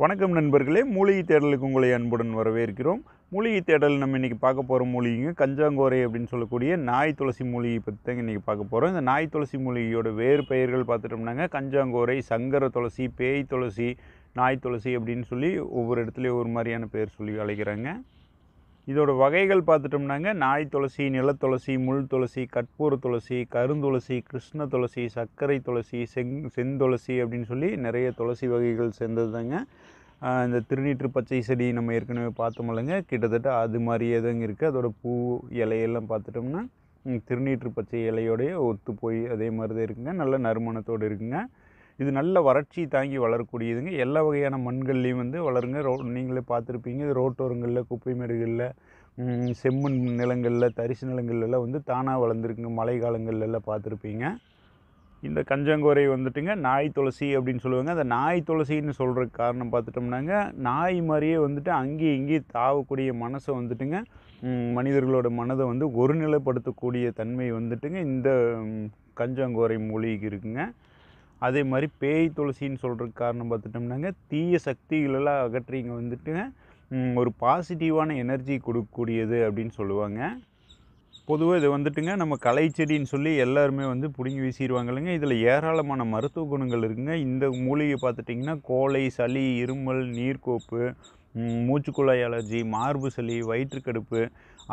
வணக்கம் நண்பர்களே மூலிகை தேடலுக்கு உங்களை அன்புடன் வரவேற்கிறோம். மூலிகை தேடல் நம்ம இன்றைக்கி பார்க்க போகிற மூலிகைங்க கஞ்சாங்கோரை அப்படின்னு சொல்லக்கூடிய நாய் துளசி மூலிகை பற்றி தாங்க இன்றைக்கி பார்க்க போகிறோம் இந்த நாய் துளசி மூலிகையோட வேறு பெயர்கள் பார்த்துட்டோம்னாங்க. கஞ்சாங்கோரை சங்கர துளசி பேய் துளசி நாய் துளசி அப்படின்னு சொல்லி ஒவ்வொரு இடத்துலையும் ஒரு மாதிரியான பேர் சொல்லி அழைக்கிறாங்க. இதோட வகைகள் பார்த்துட்டோம்னாங்க. நாய் துளசி நிலத்துளசி முள் துளசி கற்பூர துளசி கருந்துளசி கிருஷ்ண துளசி சர்க்கரை துளசி செங் செந்துளசி அப்படின்னு சொல்லி நிறைய துளசி வகைகள் சேர்ந்தது தாங்க இந்த திருநீற்று பச்சை செடி நம்ம ஏற்கனவே பார்த்தோமில்லங்க கிட்டத்தட்ட அது மாதிரியே தாங்க இருக்குது அதோட பூ இலையெல்லாம் பார்த்துட்டோம்னா திருநீற்று பச்சை இலையோடைய ஒத்து போய் அதே மாதிரி தான் இருக்குங்க. நல்ல நறுமணத்தோடு இருக்குங்க. இது நல்ல வறட்சி தாங்கி வளரக்கூடியதுங்க. எல்லா வகையான மண்கள்லேயும் வந்து வளருங்க. ரோ நீங்களே பார்த்துருப்பீங்க. இது ரோட்டோரங்களில் குப்பை மேடுகளில் செம்மண் நிலங்களில் தரிசு நிலங்கள்லாம் வந்து தானாக வளர்ந்துருக்குங்க. மழை காலங்கள்லாம் பார்த்துருப்பீங்க. இந்த கஞ்சங்கோரை வந்துட்டுங்க நாய் துளசி அப்படின்னு சொல்லுவாங்க. அந்த நாய் துளசின்னு சொல்கிறதுக்கு காரணம் பார்த்துட்டோம்னாங்க. நாய் மாதிரியே வந்துட்டு அங்கேயும் இங்கேயும் தாவக்கூடிய மனசை வந்துட்டுங்க மனிதர்களோட மனதை வந்து ஒருநிலைப்படுத்தக்கூடிய தன்மை வந்துட்டுங்க இந்த கஞ்சங்கோரை மூலிகைக்கு இருக்குங்க. அதே மாதிரி பேய் துளசின்னு சொல்கிறதுக்கு காரணம் பார்த்துட்டோம்னாங்க தீய சக்திகளெல்லாம் அகற்றிங்க வந்துட்டுங்க ஒரு பாசிட்டிவான எனர்ஜி கொடுக்கக்கூடியது அப்படின்னு சொல்லுவாங்க. பொதுவாக இது வந்துட்டுங்க நம்ம கலை செடின்னு சொல்லி எல்லாருமே வந்து பிடுங்கி வீசிடுவாங்க இல்லைங்க இதில் ஏராளமான மருத்துவ குணங்கள் இருக்குங்க. இந்த மூலிகை பார்த்துட்டிங்கன்னா கோழை சளி இருமல் நீர்க்கோப்பு மூச்சுக்குழாய் அலர்ஜி மார்பு சளி வயிற்றுக்கடுப்பு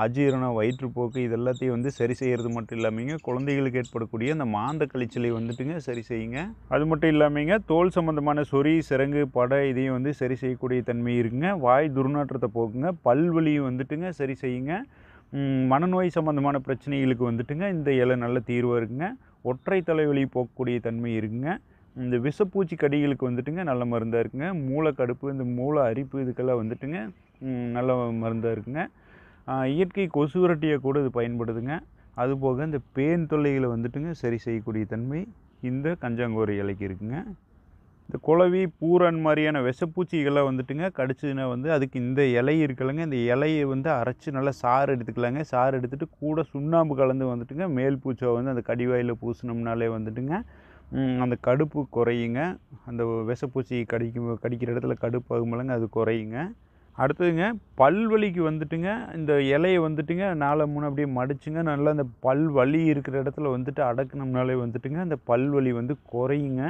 அஜீரணம் வயிற்றுப்போக்கு இது எல்லாத்தையும் வந்து சரி செய்கிறது மட்டும் இல்லாமங்க குழந்தைகளுக்கு ஏற்படக்கூடிய அந்த மாந்த கழிச்சலை வந்துட்டுங்க சரி செய்யுங்க. அது மட்டும் இல்லாமங்க தோல் சம்பந்தமான சொறி சிறங்கு படை இதையும் வந்து சரி செய்யக்கூடிய தன்மை இருக்குங்க. வாய் துர்நாற்றத்தை போக்குங்க. பல்வலியும் வந்துட்டுங்க சரி செய்யுங்க. மனநோய் சம்பந்தமான பிரச்சனைகளுக்கு வந்துட்டுங்க இந்த இலை நல்ல தீர்வாக இருக்குங்க. ஒற்றை தலைவலி போக்கக்கூடிய தன்மை இருக்குங்க. இந்த விஷப்பூச்சி கடிகளுக்கு வந்துட்டுங்க நல்ல மருந்தாக இருக்குங்க. மூளை கடுப்பு இந்த மூளை அரிப்பு இதுக்கெல்லாம் வந்துட்டுங்க நல்ல மருந்தாக இருக்குங்க. இயற்கை கொசு விரட்டியை கூட இது பயன்படுதுங்க. அதுபோக இந்த பேன் தொல்லைகளை வந்துட்டுங்க சரி செய்யக்கூடிய தன்மை இந்த கஞ்சாங்கோரை இலைக்கு இருக்குங்க. இந்த குளவி பூரன் மாதிரியான விஷப்பூச்சிகள்லாம் வந்துட்டுங்க கடிச்சதுன்னா வந்து அதுக்கு இந்த இலை இருக்கலைங்க இந்த இலையை வந்து அரைச்சி நல்லா சாறு எடுத்துக்கலாங்க. சாறு எடுத்துகிட்டு கூட சுண்ணாம்பு கலந்து வந்துட்டுங்க மேல் பூச்சை வந்து அந்த கடிவாயில் பூசினோம்னாலே வந்துட்டுங்க அந்த கடுப்பு குறையுங்க. அந்த விஷப்பூச்சி கடிக்கும் கடிக்கிற இடத்துல கடுப்பு ஆகுமில்லங்க அது குறையுங்க. அடுத்ததுங்க பல்வலிக்கு வந்துட்டுங்க இந்த இலையை வந்துட்டுங்க நாலு மூணு அப்படியே மடிச்சுங்க நல்லா அந்த பல் வலி இருக்கிற இடத்துல வந்துட்டு அடக்குனோம்னாலே வந்துட்டுங்க அந்த பல்வலி வந்து குறையுங்க.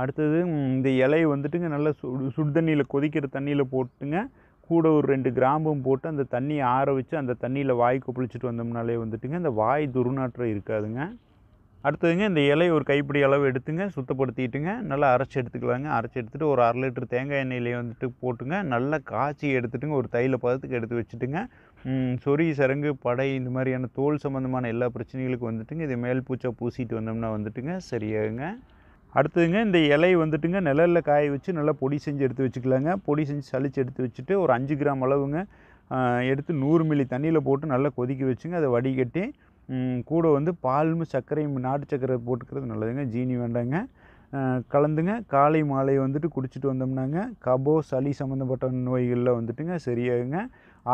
அடுத்தது இந்த இலையை வந்துட்டுங்க நல்லா சுடு சுடு தண்ணியில் கொதிக்கிற தண்ணியில் போட்டுங்க. கூட ஒரு ரெண்டு கிராம்பும் போட்டு அந்த தண்ணியை ஆற வச்சு அந்த தண்ணியில் வாய் கொப்பளிச்சுட்டு வந்தோம்னாலே வந்துட்டுங்க அந்த வாய் துர்நாற்றம் இருக்காதுங்க. அடுத்ததுங்க இந்த இலையை ஒரு கைப்பிடி அளவு எடுத்துங்க சுத்தப்படுத்திட்டுங்க நல்லா அரைச்சி எடுத்துக்கலாங்க. அரைச்சி எடுத்துகிட்டு ஒரு அரை லிட்டர் தேங்காய் எண்ணெயிலே வந்துட்டு போட்டுங்க. நல்லா காய்ச்சி எடுத்துட்டுங்க ஒரு தையில் பதத்துக்கு எடுத்து வச்சுட்டுங்க. சொறி சரங்கு படை இந்த மாதிரியான தோல் சம்மந்தமான எல்லா பிரச்சனைகளுக்கும் வந்துட்டுங்க இது மேல் பூச்சா பூசிட்டு வந்தோம்னா வந்துட்டுங்க சரியாகுங்க. அடுத்ததுங்க இந்த இலை வந்துட்டுங்க நிழலில் காய வச்சு நல்லா பொடி செஞ்சு எடுத்து வச்சுக்கலாங்க. பொடி செஞ்சு சளிச்சு எடுத்து வச்சுட்டு ஒரு அஞ்சு கிராம் அளவுங்க எடுத்து நூறு மில்லி தண்ணியில் போட்டு நல்லா கொதிக்க வச்சுங்க. அதை வடிகட்டி கூட வந்து பாலும் சர்க்கரையும் நாட்டு சர்க்கரை போட்டுக்கிறது நல்லதுங்க. ஜீனி வேண்டாங்க. கலந்துங்க. காலை மாலை வந்துட்டு குடிச்சிட்டு வந்தோம்னாங்க. கபோ சளி சம்மந்தப்பட்ட நோய்களில் வந்துட்டுங்க சரியாகுங்க.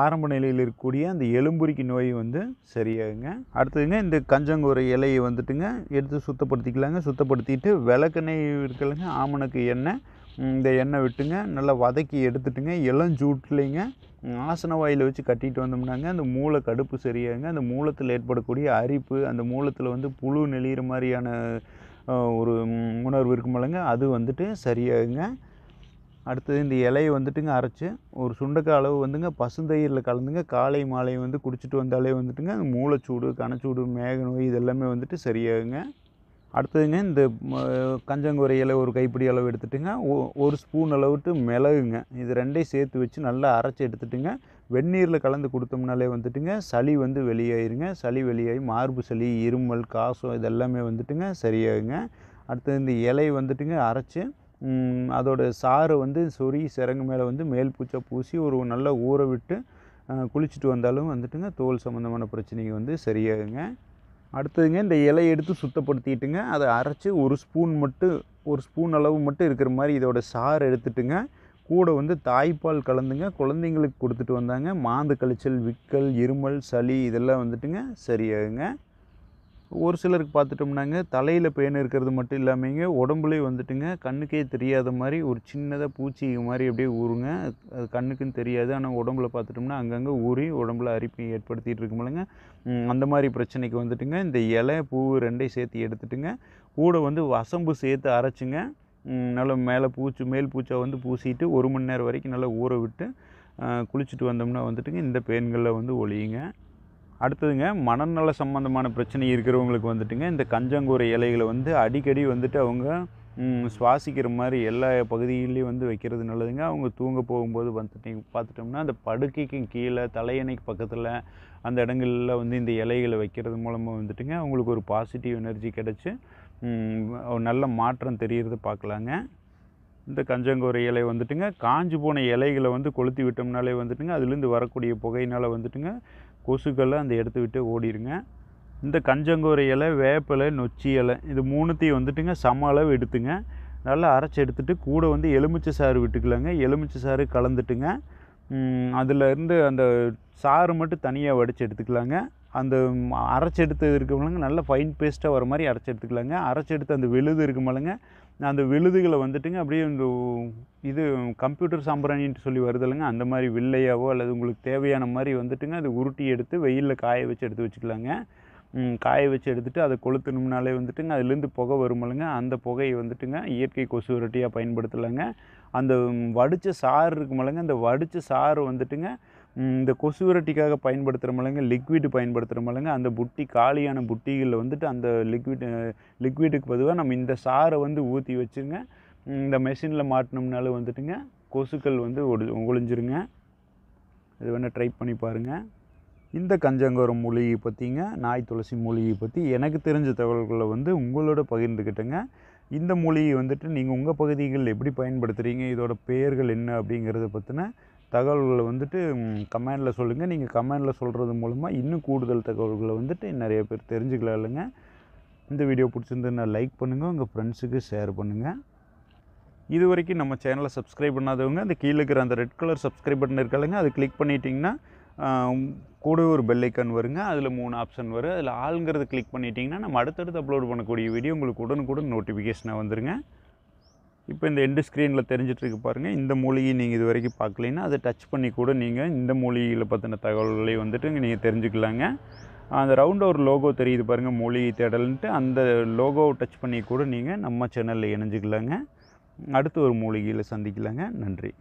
ஆரம்ப நிலையில் இருக்கக்கூடிய அந்த எலும்புரிக்கு நோய் வந்து சரியாகுங்க. அடுத்ததுங்க இந்த கஞ்சங்கூரை இலையை வந்துட்டுங்க எடுத்து சுத்தப்படுத்திக்கலாங்க. சுத்தப்படுத்திட்டு விளக்கெண்ணெய் இருக்கலைங்க ஆமணக்கு எண்ணெய் இந்த எண்ணெய் விட்டுங்க நல்லா வதக்கி எடுத்துட்டுங்க இளஞ்சூட்லைங்க ஆசன வாயில் வச்சு கட்டிட்டு வந்தோம்னாங்க அந்த மூளை கடுப்பு சரியாகுங்க அந்த மூலத்தில் ஏற்படக்கூடிய அரிப்பு அந்த மூலத்தில் வந்து புழு நெளிகிற மாதிரியான ஒரு உணர்வு இருக்குமில்லங்க அது வந்துட்டு சரியாகுங்க. அடுத்தது இந்த இலையை வந்துட்டுங்க அரைச்சி ஒரு சுண்டக்காய் அளவு வந்துங்க பசுந்தயிரில் கலந்துங்க காலை மாலை வந்து குடிச்சிட்டு வந்தாலே வந்துட்டுங்க அந்த மூளைச்சூடு கனச்சூடு மேக நோய் இதெல்லாமே வந்துட்டு சரியாகுங்க. அடுத்ததுங்க இந்த ம, இலை ஒரு கைப்பிடி அளவு எடுத்துட்டுங்க. ஒரு ஸ்பூன் அளவுட்டு மிளகுங்க. இது ரெண்டையும் சேர்த்து வச்சு நல்லா அரைச்சி எடுத்துட்டுங்க. வெந்நீரில் கலந்து கொடுத்தோம்னாலே வந்துட்டுங்க சளி வந்து வெளியாயிருங்க. சளி வெளியாகி மார்பு சளி இருமல் காசம் இதெல்லாமே வந்துட்டுங்க சரியாகுங்க. அடுத்தது இந்த இலை வந்துட்டுங்க அரைச்சி அதோட சாறு வந்து சொறி சிறங்கு மேலே வந்து மேல் பூச்சா பூசி ஒரு நல்லா ஊற விட்டு குளிச்சுட்டு வந்தாலும் வந்துட்டுங்க தோல் சம்மந்தமான பிரச்சனைங்க வந்து சரியாகுங்க. அடுத்ததுங்க இந்த இலையை எடுத்து சுத்தப்படுத்திட்டுங்க அதை அரைச்சி ஒரு ஸ்பூன் மட்டும் ஒரு ஸ்பூன் அளவு மட்டும் இருக்கிற மாதிரி இதோட சாறு எடுத்துட்டுங்க. கூட வந்து தாய்ப்பால் கலந்துங்க குழந்தைங்களுக்கு கொடுத்துட்டு வந்தாங்க. மாந்து கழிச்சல் விக்கல் இருமல் சளி இதெல்லாம் வந்துட்டுங்க சரியாகுங்க. ஒரு சிலருக்கு பார்த்துட்டோம்னாங்க தலையில் பேன் இருக்கிறது மட்டும் இல்லாமங்க உடம்புலேயே வந்துட்டுங்க கண்ணுக்கே தெரியாத மாதிரி ஒரு சின்னதாக பூச்சி மாதிரி அப்படியே ஊறுங்க அது கண்ணுக்குன்னு தெரியாது ஆனால் உடம்புல பார்த்துட்டோம்னா அங்கங்கே ஊறி உடம்புல அரிப்பை ஏற்படுத்திகிட்டு இருக்குமில்லங்க அந்த மாதிரி பிரச்சனைக்கு வந்துட்டுங்க இந்த இலை பூ ரெண்டையும் சேர்த்து எடுத்துட்டுங்க கூட வந்து வசம்பு சேர்த்து அரைச்சிங்க. நல்லா மேலே பூச்சி மேல் பூச்சை வந்து பூசிட்டு ஒரு மணி நேரம் வரைக்கும் நல்லா ஊற விட்டு குளிச்சுட்டு வந்தோம்னா வந்துட்டுங்க இந்த பேன்களில் வந்து ஒழியுங்க அடுத்ததுங்க மனநல சம்பந்தமான பிரச்சனை இருக்கிறவங்களுக்கு வந்துட்டுங்க இந்த கஞ்சங்கூரை இலைகளை வந்து அடிக்கடி வந்துட்டு அவங்க சுவாசிக்கிற மாதிரி எல்லா பகுதிகள்லையும் வந்து வைக்கிறது நல்லதுங்க. அவங்க தூங்க போகும்போது வந்துட்டு பார்த்துட்டோம்னா அந்த படுக்கைக்கு கீழே தலையணைக்கு பக்கத்தில் அந்த இடங்கள்ல வந்து இந்த இலைகளை வைக்கிறது மூலமாக வந்துட்டுங்க அவங்களுக்கு ஒரு பாசிட்டிவ் எனர்ஜி கிடச்சி நல்ல மாற்றம் தெரியறத பார்க்கலாங்க. இந்த கஞ்சங்கோரை இலை வந்துட்டுங்க. காஞ்சு போன இலைகளை வந்து கொளுத்தி விட்டோம்னாலே வந்துட்டுங்க அதுலேருந்து வரக்கூடிய புகையினால் வந்துட்டுங்க கொசுக்கள்லாம் அந்த இடத்த விட்டு ஓடிடுங்க இந்த கஞ்சங்கோரை இலை வேப்பிலை நொச்சி இலை இது மூணுத்தையும் வந்துட்டுங்க சம அளவு எடுத்துங்க. நல்லா அரைச்சி எடுத்துட்டு கூட வந்து எலுமிச்சை சாறு விட்டுக்கலாங்க. எலுமிச்சை சாறு கலந்துட்டுங்க. அதிலருந்து அந்த சாறு மட்டும் தனியாக வடித்து எடுத்துக்கலாங்க. அந்த அரைச்சி எடுத்தது இருக்குமில்லங்க நல்லா ஃபைன் பேஸ்ட்டாக வர மாதிரி அரைச்சி எடுத்துக்கலாங்க. அரைச்சி எடுத்து அந்த விழுது இருக்குமலங்க அந்த விழுதுகளை வந்துட்டுங்க அப்படியே இந்த இது கம்ப்யூட்டர் சாம்பிராணின்ட்டு சொல்லி வருதில்லைங்க அந்த மாதிரி வில்லையாவோ அல்லது உங்களுக்கு தேவையான மாதிரி வந்துட்டுங்க அது உருட்டி எடுத்து வெயிலில் காய வச்சு எடுத்து வச்சுக்கலாங்க. காய வச்சு எடுத்துகிட்டு அதை கொளுத்தணும்னாலே வந்துட்டுங்க அதுலேருந்து புகை வருமில்லங்க அந்த புகையை வந்துட்டுங்க இயற்கை கொசு விரட்டியாக பயன்படுத்தலைங்க. அந்த வடித்த சாறு இருக்குமில்லங்க அந்த வடித்த சாறு வந்துட்டுங்க இந்த கொசு விரட்டிக்காக பயன்படுத்துகிறோமில்லங்க லிக்விட் பயன்படுத்துகிறோமில்லங்க அந்த புட்டி காலியான புட்டிகளில் வந்துட்டு அந்த லிக்விட் லிக்விடுக்கு பொதுவாக நம்ம இந்த சாறை வந்து ஊற்றி வச்சுருங்க. இந்த மெஷினில் மாட்டினோம்னாலும் வந்துட்டுங்க கொசுக்கள் வந்து ஒளி ஒளிஞ்சிருங்க. இது வேணால் ட்ரை பண்ணி பாருங்கள் இந்த கஞ்சங்கோரம் மூலிகை பற்றிங்க நாய் துளசி மூலிகை பற்றி எனக்கு தெரிஞ்ச தகவல்களை வந்து உங்களோட பகிர்ந்துக்கிட்டேங்க இந்த மூலிகை வந்துட்டு நீங்கள் உங்கள் பகுதிகளில் எப்படி பயன்படுத்துகிறீங்க இதோட பெயர்கள் என்ன அப்படிங்கிறத பற்றின தகவல்களை வந்துட்டு கமெண்டில் சொல்லுங்கள் நீங்கள் கமெண்டில் சொல்கிறது மூலமாக இன்னும் கூடுதல் தகவல்களை வந்துட்டு நிறைய பேர் தெரிஞ்சுக்கலாம் இல்லைங்க. இந்த வீடியோ பிடிச்சிருந்ததுன்னா லைக் பண்ணுங்கள் உங்கள் ஃப்ரெண்ட்ஸுக்கு ஷேர் பண்ணுங்கள் இது வரைக்கும் நம்ம சேனலை சப்ஸ்கிரைப் பண்ணாதவங்க அந்த கீழே இருக்கிற அந்த ரெட் கலர் சப்ஸ்கிரைப் பட்டன் இருக்காங்க அது கிளிக் பண்ணிட்டிங்கன்னா கூட ஒரு பெல்லைக்கான் வருங்க. அதில் மூணு ஆப்ஷன் வரும். அதில் ஆளுங்கிறத கிளிக் பண்ணிட்டிங்கன்னா நம்ம அடுத்தடுத்து அப்லோட் பண்ணக்கூடிய வீடியோ உங்களுக்கு உடனுக்குடன் நோட்டிஃபிகேஷனாக வந்துருங்க. இப்போ இந்த எண்டு ஸ்க்ரீனில் தெரிஞ்சிட்ருக்கு பாருங்கள் இந்த மூலிகை நீங்கள் இது வரைக்கும் பார்க்கலைன்னா அதை டச் பண்ணி கூட நீங்கள் இந்த மூலிகையில் பற்றின தகவல்களை வந்துட்டு நீங்கள் தெரிஞ்சுக்கலாங்க. அந்த ரவுண்ட் ஒரு லோகோ தெரியுது பாருங்கள் மூலிகை தேடல்ன்ட்டு. அந்த லோகோவை டச் பண்ணி கூட நீங்கள் நம்ம சேனலில் இணைஞ்சிக்கலாங்க. அடுத்து ஒரு மூலிகையில் சந்திக்கலாங்க. நன்றி.